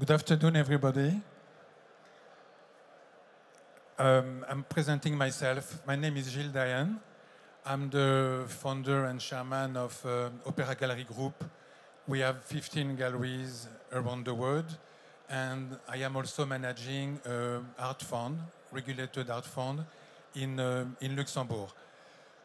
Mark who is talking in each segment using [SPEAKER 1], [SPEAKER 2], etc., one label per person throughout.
[SPEAKER 1] Good afternoon, everybody. Um, I'm presenting myself. My name is Gilles Dyan. I'm the founder and chairman of uh, Opera Gallery Group. We have 15 galleries around the world, and I am also managing an art fund, regulated art fund, in, uh, in Luxembourg.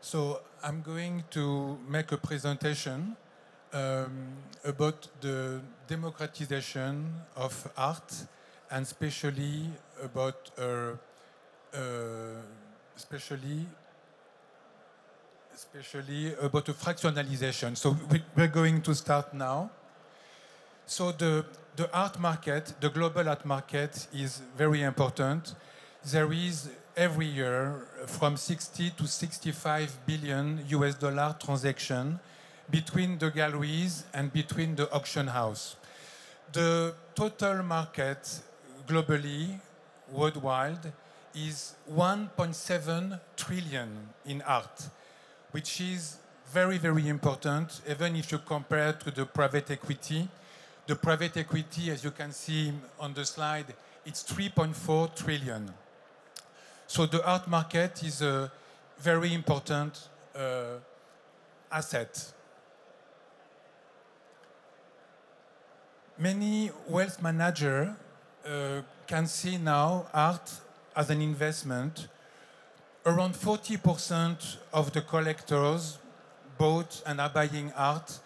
[SPEAKER 1] So I'm going to make a presentation um, about the democratization of art and especially about uh, uh, especially especially about the fractionalization. So we, we're going to start now. So the, the art market, the global art market is very important. There is every year from 60 to 65 billion US dollar transaction between the galleries and between the auction house. The total market globally, worldwide, is 1.7 trillion in art, which is very, very important, even if you compare to the private equity. The private equity, as you can see on the slide, it's 3.4 trillion. So the art market is a very important uh, asset. Many wealth managers uh, can see now art as an investment. Around 40% of the collectors bought and are buying art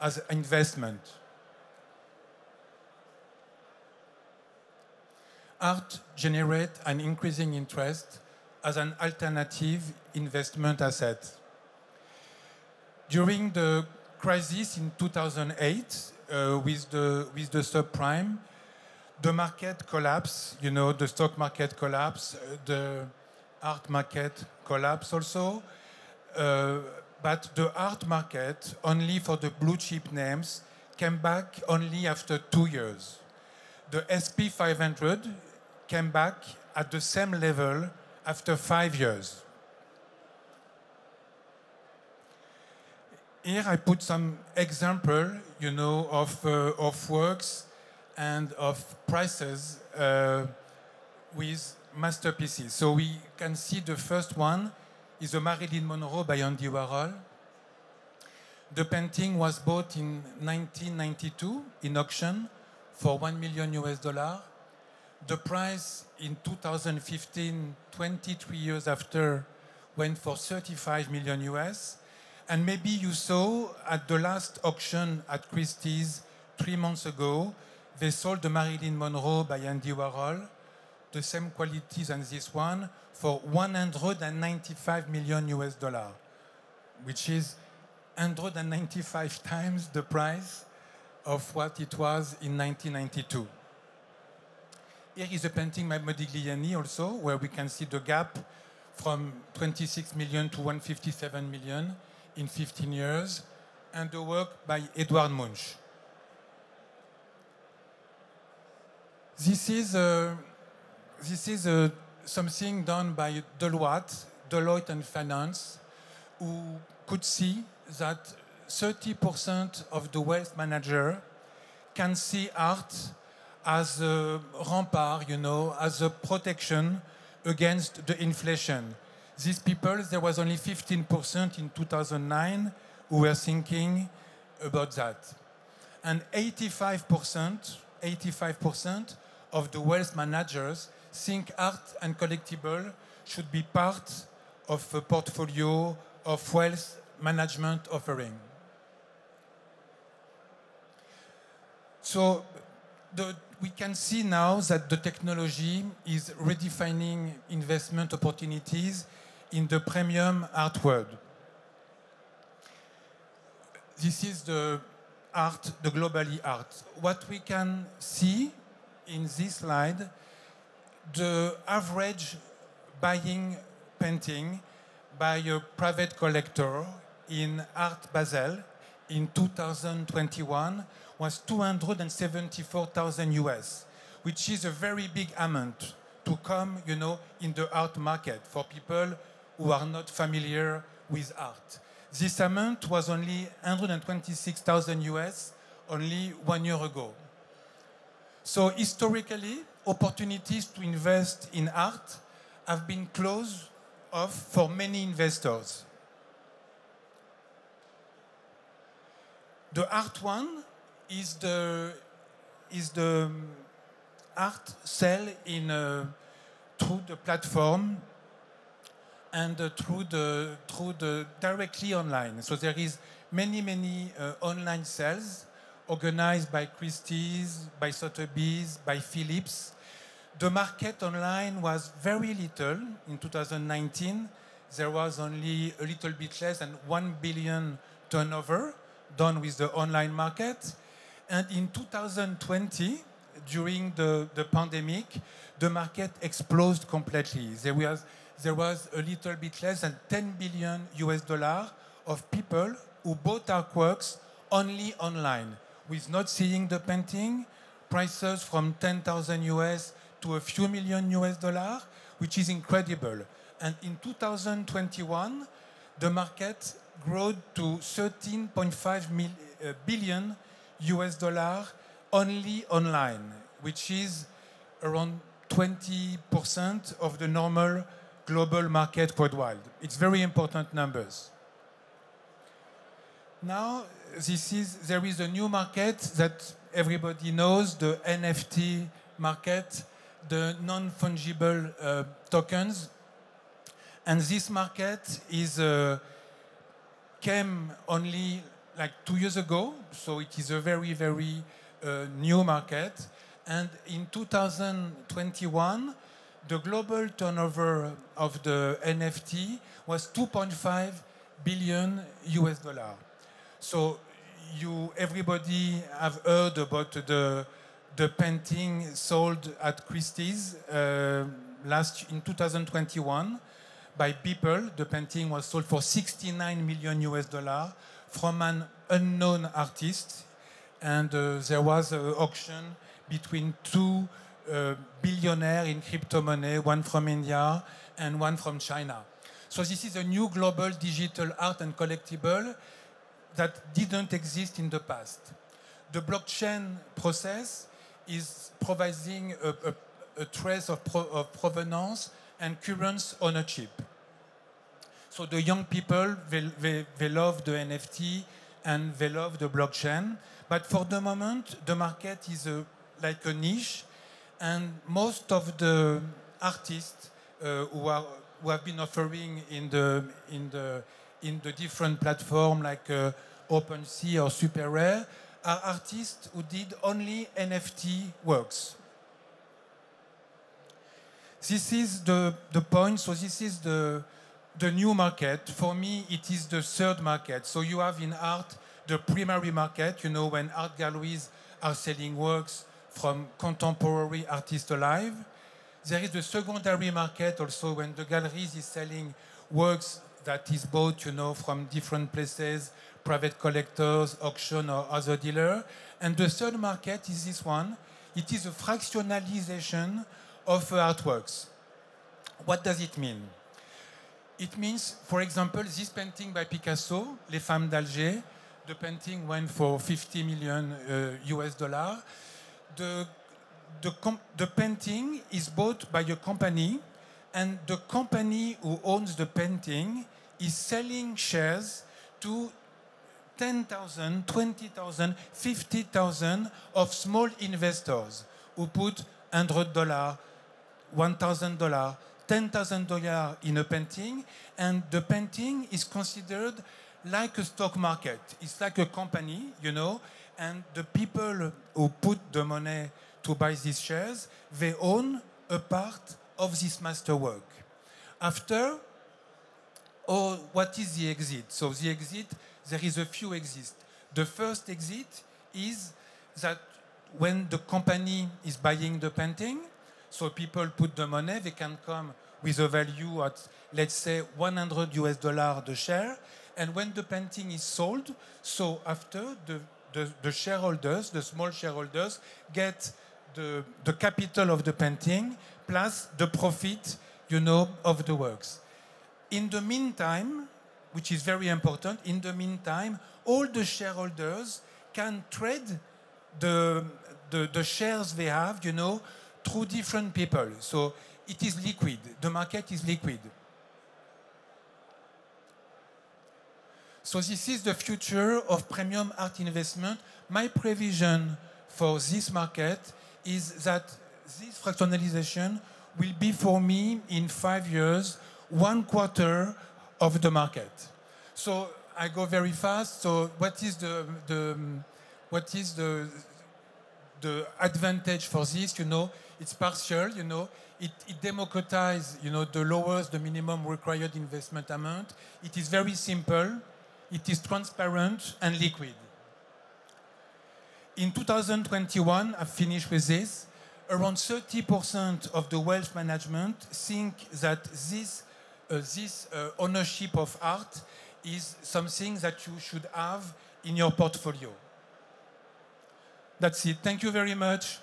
[SPEAKER 1] as an investment. Art generates an increasing interest as an alternative investment asset. During the crisis in 2008, uh, with the with the subprime, the market collapse. You know, the stock market collapse, uh, the art market collapse also. Uh, but the art market, only for the blue chip names, came back only after two years. The SP 500 came back at the same level after five years. Here I put some example, you know, of, uh, of works and of prices uh, with masterpieces. So we can see the first one is a Marilyn Monroe by Andy Warhol. The painting was bought in 1992 in auction for 1 million US dollar. The price in 2015, 23 years after, went for 35 million US. And maybe you saw at the last auction at Christie's three months ago, they sold the Marilyn Monroe by Andy Warhol, the same quality as this one, for 195 million US dollar, which is 195 times the price of what it was in 1992. Here is a painting by Modigliani also, where we can see the gap from 26 million to 157 million in 15 years, and the work by Edward Munch. This is, uh, this is uh, something done by Deloitte, Deloitte and Finance, who could see that 30% of the wealth manager can see art as a rampart, you know, as a protection against the inflation. These people, there was only 15% in 2009 who were thinking about that. And 85%, 85% of the wealth managers think art and collectible should be part of a portfolio of wealth management offering. So the, we can see now that the technology is redefining investment opportunities in the premium art world. This is the art, the globally art. What we can see in this slide, the average buying painting by a private collector in Art Basel in 2021 was 274,000 US, which is a very big amount to come, you know, in the art market for people who are not familiar with art. This amount was only 126,000 US only one year ago. So historically, opportunities to invest in art have been closed off for many investors. The art one is the is the art sell in uh, through the platform and uh, through the through the directly online. So there is many many uh, online sales organized by Christie's, by Sotheby's, by Phillips. The market online was very little in 2019. There was only a little bit less than 1 billion turnover done with the online market. And in 2020, during the, the pandemic, the market exploded completely. There was, there was a little bit less than 10 billion US dollar of people who bought artworks only online, with not seeing the painting, prices from 10,000 US to a few million US dollar, which is incredible. And in 2021, the market grew to 13.5 uh, billion US dollar only online, which is around 20% of the normal global market worldwide. It's very important numbers. Now, this is, there is a new market that everybody knows, the NFT market, the non-fungible uh, tokens. And this market is uh, came only like two years ago, so it is a very, very uh, new market. And in 2021, the global turnover of the NFT was 2.5 billion US dollar. So you, everybody have heard about the, the painting sold at Christie's uh, last in 2021 by people. The painting was sold for 69 million US dollars from an unknown artist. And uh, there was an auction between two billionaires in crypto money, one from India and one from China. So this is a new global digital art and collectible that didn't exist in the past. The blockchain process is providing a, a, a trace of, pro, of provenance and current ownership. So the young people, they, they, they love the NFT and they love the blockchain. But for the moment, the market is a, like a niche, and most of the artists uh, who, are, who have been offering in the, in the, in the different platforms like uh, OpenSea or SuperRare are artists who did only NFT works. This is the, the point. So this is the, the new market. For me, it is the third market. So you have in art the primary market, you know, when art galleries are selling works from contemporary artists alive. There is the secondary market also when the galleries is selling works that is bought, you know, from different places, private collectors, auction or other dealer. And the third market is this one. It is a fractionalization of artworks. What does it mean? It means, for example, this painting by Picasso, Les Femmes d'Alger, the painting went for 50 million uh, US dollars. The, the, the painting is bought by a company, and the company who owns the painting is selling shares to 10,000, 20,000, 50,000 of small investors who put $100, $1,000, $10,000 in a painting, and the painting is considered like a stock market. It's like a company, you know, and the people who put the money to buy these shares, they own a part of this masterwork. After, oh, what is the exit? So the exit, there is a few exits. The first exit is that when the company is buying the painting, so people put the money, they can come with a value at, let's say, 100 US dollars the share. And when the painting is sold, so after the, the, the shareholders, the small shareholders, get the, the capital of the painting plus the profit, you know, of the works. In the meantime, which is very important, in the meantime, all the shareholders can trade the, the, the shares they have, you know, through different people. So it is liquid. The market is liquid. So this is the future of premium art investment. My prevision for this market is that this fractionalization will be for me in five years one quarter of the market. So I go very fast. So what is the, the what is the the advantage for this? You know, it's partial. You know, it, it democratizes. You know, the lowers the minimum required investment amount. It is very simple. It is transparent and liquid. In 2021, I've finished with this. Around 30% of the wealth management think that this, uh, this uh, ownership of art is something that you should have in your portfolio. That's it. Thank you very much.